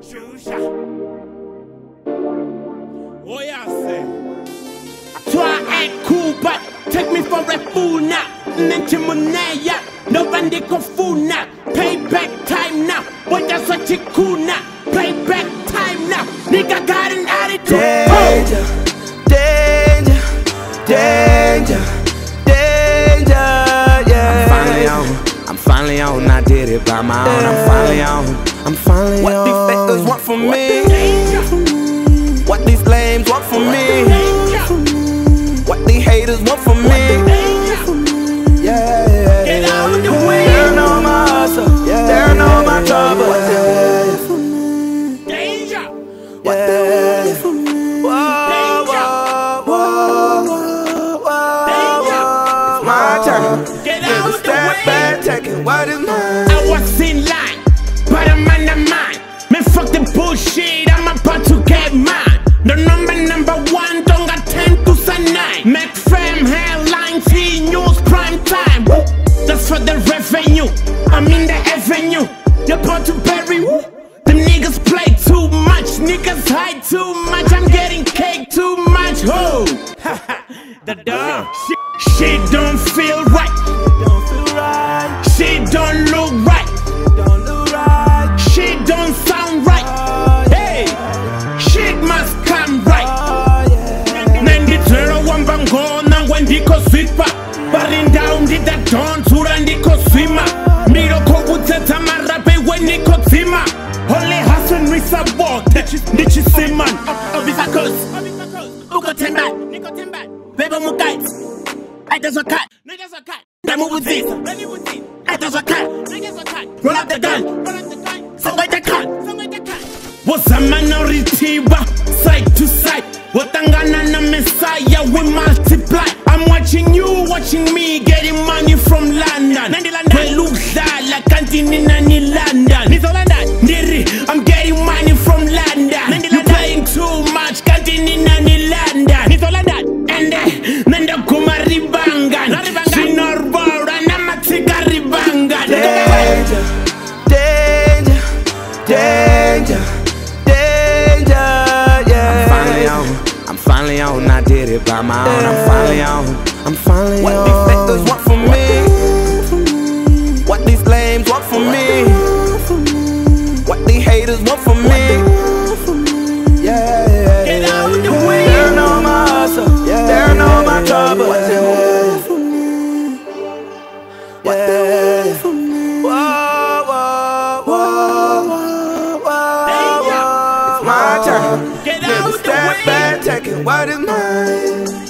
Shusha. Oh, yeah, say. Try act cool, but take me for a fool now. Nenchimunaya, nobody kofuna. Payback time now. Boy, that's what you cool now. Payback time now. Nigga got an attitude. Danger, danger, danger, danger, yeah. I'm finally on. I'm finally on. I did it by my own. I'm finally on. I'm finally What on. Haters want from me? Yeah, yeah, Get out the way. They don't know my hustle. Yeah, They don't know my yeah, trouble. Danger. My turn. Get out the step way. back, taking what is mine. Say 9. Fam headline, T news, prime time. Woo. That's for the revenue. I'm in the avenue. You're about to bury. Woo. Them niggas play too much, niggas hide too much. I'm getting cake too much. Ho! the dog. Hasenrisa bote ndichisimani obisakos ukotembani bebe mukaitsi aita zvakati ndamubudzisa aita zvakati roll up the gun. Songoita kati wozamana ritiba side to side? Wotangana na messiah we multiply. I'm watching you watching me getting money from london. Kweludlala kanti nina ni london finally on. I did it by my own. I'm finally on. I'm finally What on. these fakers want from me? What these lames want from me? What these haters want from me? My turn. Get Never step back, taking what is mine.